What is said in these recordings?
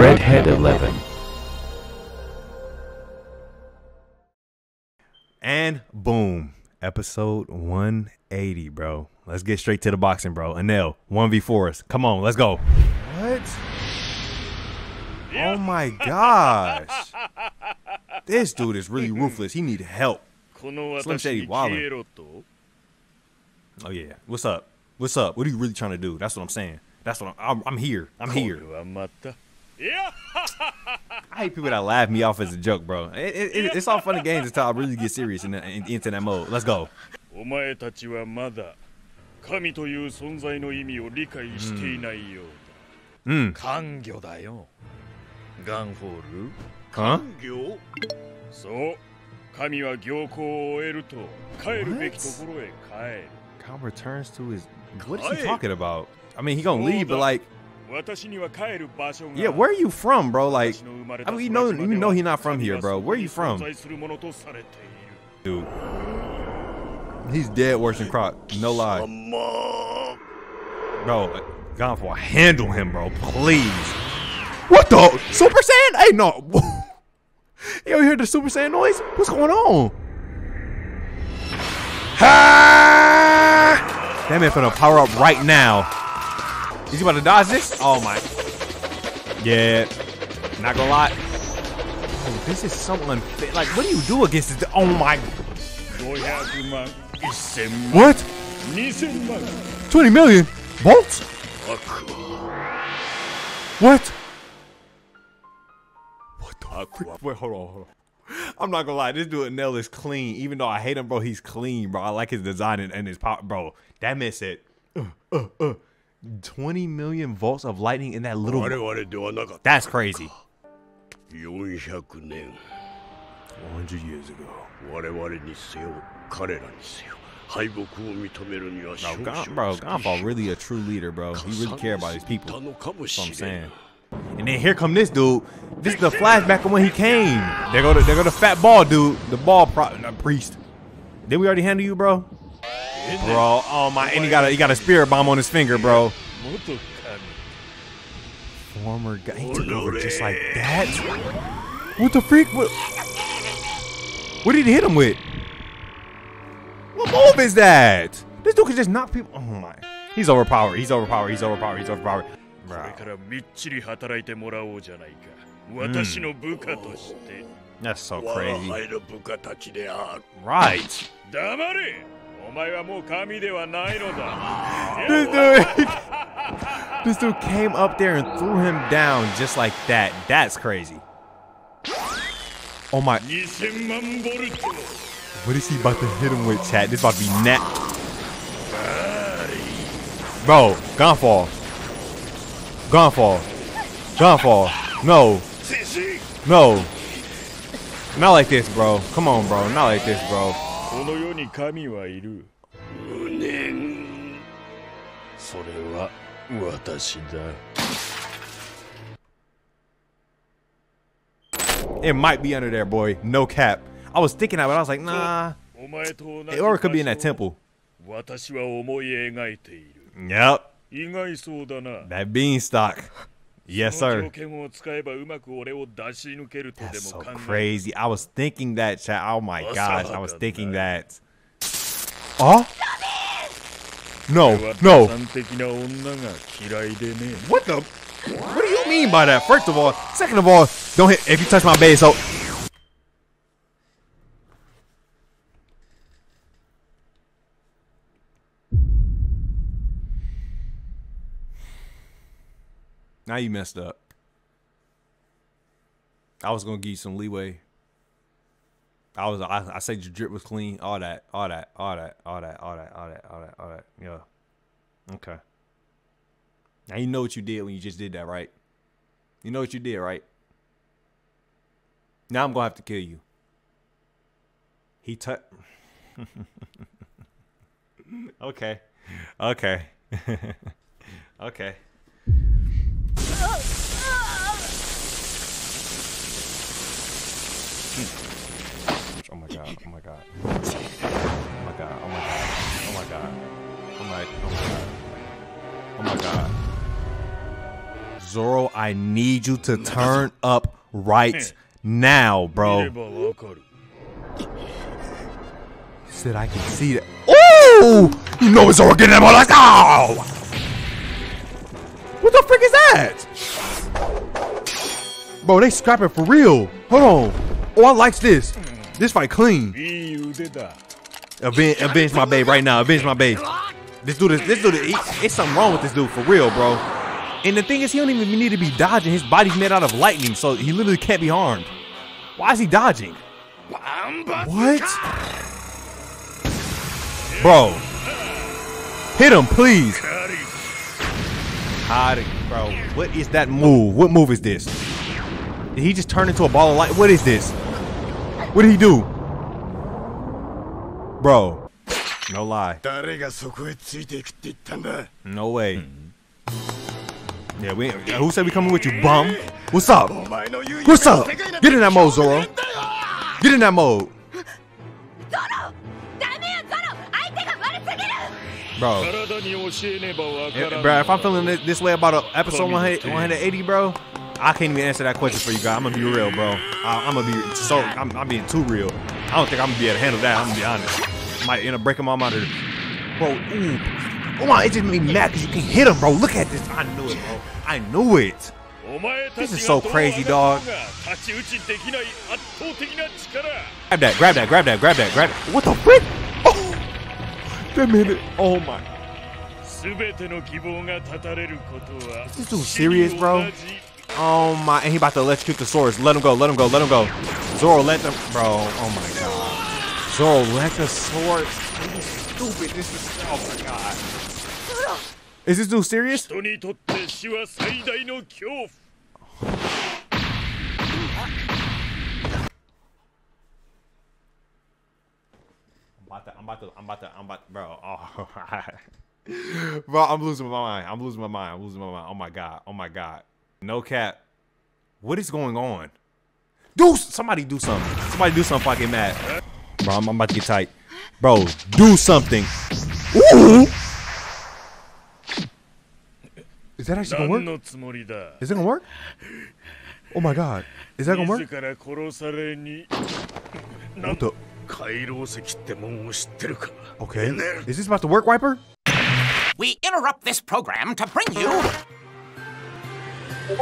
Breadhead 11. And boom, episode 180, bro. Let's get straight to the boxing, bro. Enel, 1v4 us. Come on, let's go. What? Yeah. Oh my gosh. this dude is really ruthless. He need help. Slim Shady Wallen. Oh yeah. What's up? What's up? What are you really trying to do? That's what I'm saying. That's what I'm I'm, I'm here. I'm here. これはまたいや I hate people that laugh me off as a joke, bro. It, it, it- it's all fun and games until I really get serious in, in, into that mode. Let's go. お前たちはまだ神という存在の意味を理解していないよう Mm. だ官魚だよガンフォール Huh? 魚そう神は行幸を終えると帰るべきところへ帰る Kyle returns to his. What is he talking about? I mean, he gonna leave, but like, 私には帰る場所が Yeah, where are you from, bro? Like, I mean, you know, you know he's not from here, bro. Where are you from? Dude. He's dead worse than Croc. No lie. Bro, Gonfwa, handle him, bro. Please. What the? Super Saiyan? Hey, no. Yo, you hear the Super Saiyan noise? What's going on? Ha! Damn it, finna power up right now. Is he about to dodge this? Oh my. Yeah. Not gonna lie. Oh, this is so unfair. Like, what do you do against this? Oh my. What? 20 million? Bolts? What? What the frick? Wait, hold on, hold on. I'm not gonna lie, this dude Nell is clean. Even though I hate him, bro, he's clean, bro. I like his design and, and his pop, bro. That miss it. Uh, uh, uh. 20 million volts of lightning in that little. That's crazy. Four hundred years ago 我々にせよ彼らにせよ敗北を認めるには Bro, God, bro, Gonfa really a true leader, bro. He really care about his people. That's what I'm saying. And then here come this dude. This is the flashback of when he came. There go the, there go the fat ball dude. The ball pro, priest. Did we already handle you, bro? Bro. Oh my! And he got a he got a spirit bomb on his finger, bro. Former guy he took over just like that. What the freak? What, what did he hit him with? What move is that? This dude can just knock people. Oh my! He's overpowered. He's overpowered. He's overpowered. He's overpowered. Bro. Mm. That's so crazy. Right. This dude This dude came up there and threw him down just like that. That's crazy. Oh my. What is he about to hit him with, chat? This about to be net. Bro, Gan Fall. Gunfall. Gan Fall. No. No. Not like this, bro. Come on, bro. Not like this, bro. この世に神はいる無念それは私だ It might be under there, boy. No cap. I was thinking that, but I was like, nah. お前と同じ Or it could be in that temple. を私は思い描いている Yep. 意外そうだな That beanstalk. Yes, sir. That's so crazy. I was thinking that, chat. Oh my gosh. I was thinking that. Huh? No, no. What the? What do you mean by that? First of all, second of all, don't hit. If you touch my base, so Now you messed up. I was gonna give you some leeway. I was I, I said your drip was clean, all that, all that, all that, all that, all that, all that, all that, all that. Yeah. Okay. Now you know what you did when you just did that, right? You know what you did, right? Now I'm gonna have to kill you. He took. okay. Okay. okay. Oh my god. Oh my god. Oh my god. Oh my god. Oh my god. Oh my oh my god. Oh my god. Zoro, I need you to turn up right now, bro. Said I can see that. Ooh! You know it's Zoro getting that like oh! What the frick is that? Bro, they scrapping for real. Hold on. Oh, I like this. This fight clean. Avenge, avenge my babe right now. Avenge my babe. This dude is this dude. Is, he, it's something wrong with this dude for real, bro. And the thing is, he don't even need to be dodging. His body's made out of lightning, so he literally can't be harmed. Why is he dodging? What? Bro. Hit him, please. Howdy, bro. What is that move? What move is this? Did he just turn into a ball of light? What is this? What did he do? Bro. No lie. No way. Mm -hmm. Yeah, we who said we coming with you, bum? What's up? What's up? Get in that mode, Zoro. Get in that mode. Bro. Yeah, bro, if I'm feeling this way about episode 180, bro, I can't even answer that question for you guys. I'm gonna be real, bro. I, am gonna be so I'm, I'm, being too real. I don't think I'm gonna be able to handle that. I'm gonna be honest. Might end up breaking my monitor, bro. Ooh, come on, it just made me mad because you can hit him, bro. Look at this. I knew it, bro. I knew it. This is so crazy, dog. Grab that, grab that, grab that, grab that, grab that. What the frick? Oh, that minute. Oh my. Is this dude serious, bro? Oh my, and he about to electrocute the swords. Let him go, let him go, let him go. Zoro let them, bro, oh my god. Zoro let the swords. stupid, this is, oh my god. Is this dude serious? I'm about to, I'm about to, I'm about to, bro. Oh, bro, I'm losing my mind. I'm losing my mind. I'm losing my mind. Oh my god. Oh my god. No cap. What is going on? Do somebody do something. Somebody do something fucking mad. Bro, I'm, about to get tight. Bro, do something. Ooh. Is that actually gonna work? Is it gonna work? Oh my god. Is that gonna work? What the? Okay. Is this about to work, Wyper? We interrupt this program to bring you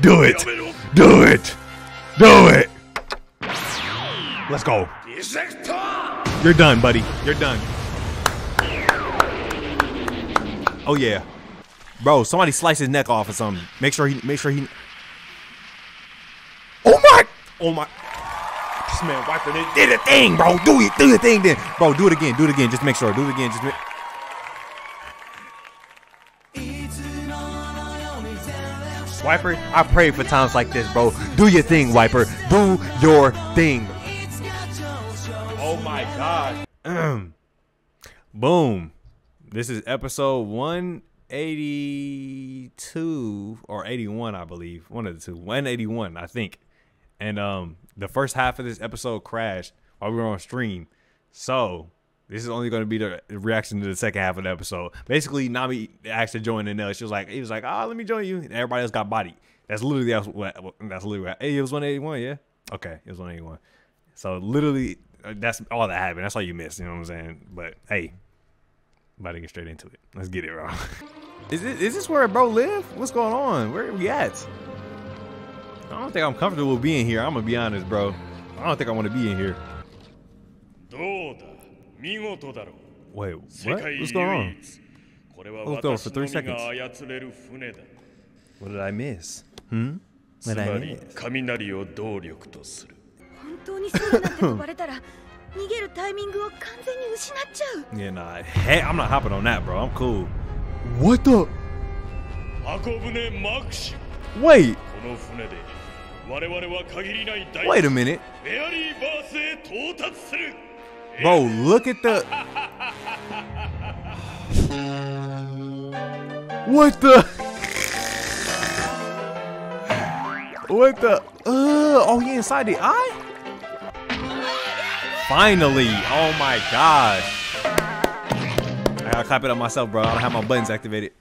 Do it! Do it! Do it! Let's go. You're done, buddy. You're done. Oh, yeah. Bro, somebody slice his neck off or something. Make sure he make sure he Oh my Oh my This man Wyper did, did a thing, bro. Do it, do the thing then. Bro, do it again, do it again. Just make sure. Do it again. Just make Wyper, I pray for times like this, bro. Do your thing, Wyper. Do your thing. Oh my god. Boom. This is episode 182 or 81, I believe. One of the two. 181, I think. And um the first half of this episode crashed while we were on stream. So this is only going to be the reaction to the second half of the episode. Basically, Nami asked to join in there. She was like, he was like, ah, let me join you. And everybody else got bodied. That's literally that's what that's literally what, hey, it was 181, yeah. Okay, it was 181. So literally, uh, that's all that happened. That's all you missed. You know what I'm saying? But hey, about to get straight into it. Let's get it, bro. is it is this where bro live? What's going on? Where are we at? I don't think I'm comfortable being here. I'm gonna be honest, bro. I don't think I want to be in here. どうだ見事だろう Wait, 世 what? 界 What's 唯 going on? 一これは Hold on 私 for の three みが seconds. 操れる船だ What did I miss? Hmm? つ What ま did I り miss? 雷を動力とする本当にそうだなんてとバレたら逃げるタイミングを完全に失っちゃう Yeah, nah. Hey, I'm not hopping on that, bro. I'm cool. What the? Wait. Wait a minute. Bro, look at the. What the? What the? Uh, oh, he inside the eye? Finally. Oh my gosh gotta clap it up myself, bro. I don't have my buttons activated.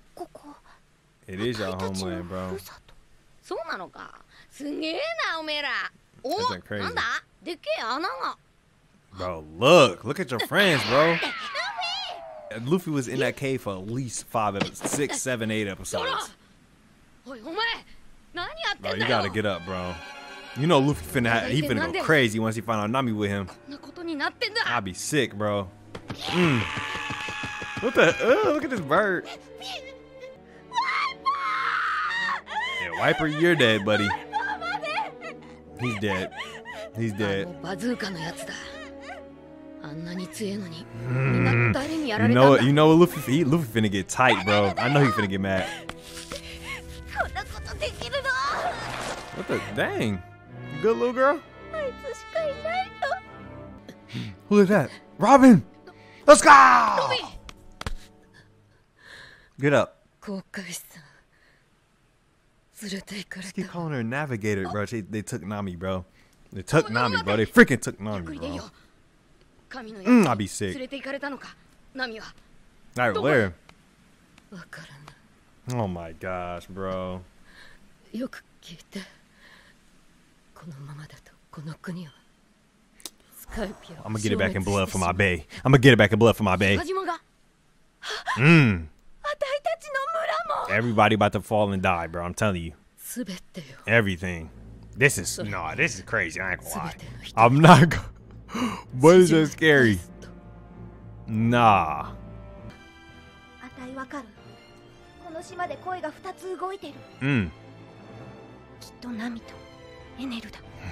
It is your homeland, bro. That's like crazy. Bro, look. Look at your friends, bro. Luffy was in that cave for at least five, six, seven, eight episodes. Bro, you gotta get up, bro. You know Luffy finna he finna go crazy once he find out Nami with him. I'd be sick, bro. Mm. What the? Oh, look at this bird. Yeah, Wyper, you're dead, buddy. He's dead. He's dead. Mm. You know, you know what Luffy, he, Luffy finna get tight, bro. I know he finna get mad. What the dang? Good little girl. Who is that? Robin. Let's go. Get up. 航海士さん連れて行かれ Keep た calling her a navigator, bro. They, they took Nami, bro. They took Nami, bro. They freaking took ゆっ Nami, くりでいい bro. よ神のやつ Mm, I'll be 連 sick. れて行かれたのかナミは Alright, where? わからな Oh my gosh, bro. いよく聞いてこのままだとこの国はスカイピオ I'm gonna get it back in blood for my bay. I'm gonna get it back in blood for my bay. 中 Everybody about to fall and die, bro. I'm telling you. Everything. This is no, nah, this is crazy. I ain't gonna lie. I'm not. Gonna, what is so scary? Nah. Mm.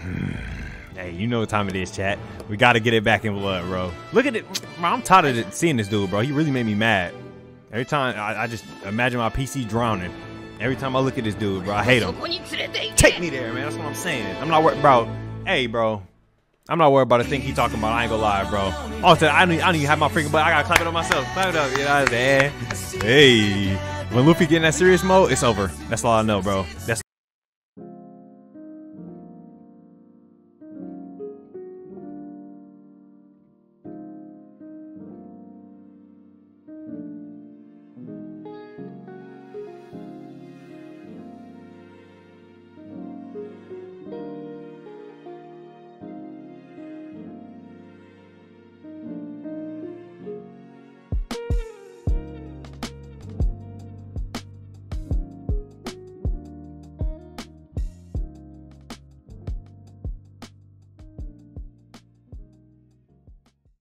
hey, you know what time it is, chat. We gotta get it back in blood, bro. Look at it. Bro, I'm tired of seeing this dude, bro. He really made me mad. Every time, I, I, just imagine my PC drowning. Every time I look at this dude, bro, I hate him. Take me there, man. That's what I'm saying. I'm not worried bro. hey, bro. I'm not worried about a thing he talking about. I ain't gonna lie, bro. Oh, also, I don't, I don't even have my freaking butt. I gotta clap it on myself. Clap it up, you know what I'm saying? Hey. When Luffy get in that serious mode, it's over. That's all I know, bro. That's